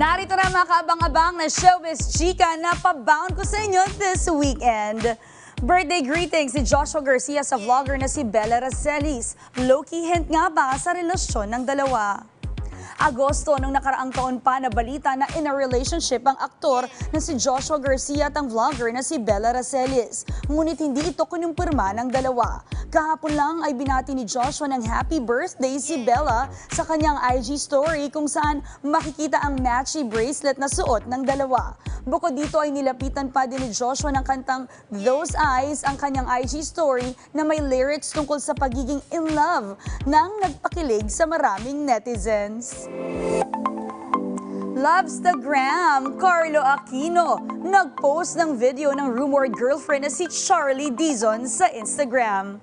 Narito na mga kaabang-abang na showbiz chika na pabound ko sa inyo this weekend. Birthday greetings si Joshua Garcia sa vlogger na si Bella Racelis. Low-key hint nga ba sa relasyon ng dalawa? Agosto nung nakaraang taon pa na balita na in a relationship ang aktor na si Joshua Garcia at ang vlogger na si Bella Racelis. Ngunit hindi ito kinumpirma ng dalawa. Kahapon lang ay binati ni Joshua ng happy birthday si Bella sa kanyang IG story kung saan makikita ang matchy bracelet na suot ng dalawa. Bukod dito ay nilapitan pa din ni Joshua ng kantang Those Eyes ang kanyang IG story na may lyrics tungkol sa pagiging in love nang nagpakilig sa maraming netizens. Lovestagram, Carlo Aquino, nag-post ng video ng rumored girlfriend na si Charlie Dizon sa Instagram.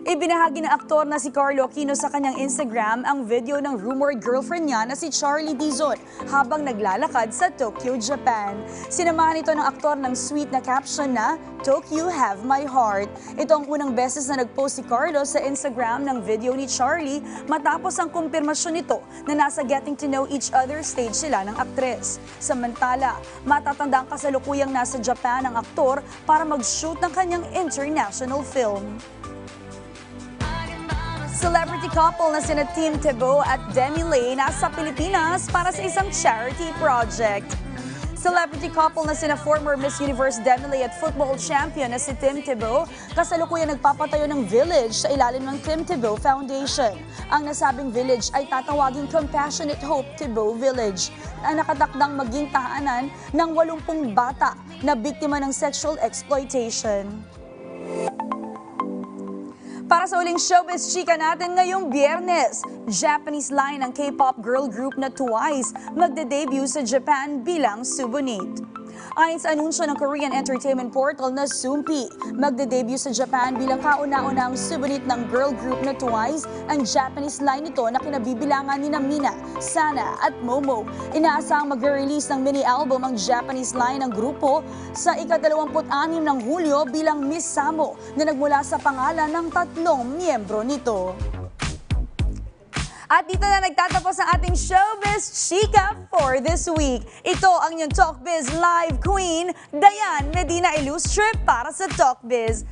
Ibinahagi ng aktor na si Carlo Aquino sa kanyang Instagram ang video ng rumored girlfriend niya na si Charlie Dizon habang naglalakad sa Tokyo, Japan. Sinamahan ito ng aktor ng sweet na caption na Tokyo Have My Heart. Ito ang unang beses na nagpost si Carlo sa Instagram ng video ni Charlie matapos ang kumpirmasyon nito na nasa getting to know each other stage sila ng aktres. Samantala, matatanda ang kasalukuyang nasa Japan ang aktor para mag-shoot ng kanyang international film. Celebrity couple na sina Tim Tebow at Demi Lay nasa Pilipinas para sa isang charity project. Celebrity couple na sina former Miss Universe Demi Lay at football champion na si Tim Tebow kasalukuyan nagpapatayo ng village sa ilalim ng Tim Tebow Foundation. Ang nasabing village ay tatawaging Compassionate Hope Tebow Village na nakatakdang maging tahanan ng 80 bata na biktima ng sexual exploitation. Para sa uling showbiz chika natin ngayong biyernes, Japanese line ng K-pop girl group na Twice magde-debut sa Japan bilang Subunit. Ayon sa anunsyo ng Korean entertainment portal na Sumpi, magde-debut sa Japan bilang kauna-unang subunit ng girl group na Twice ang Japanese line nito na kinabibilangan ni Mina, Sana at Momo. Inaasahang magre-release ng mini-album ang Japanese line ng grupo sa ika-26 ng Hulyo bilang Miss Samo na nagmula sa pangalan ng tatlong miyembro nito. At dito na nagtatapos ang ating Showbiz Chika for this week. Ito ang yung Talk Biz Live Queen, Dayan Medina Illustre para sa Talk Biz.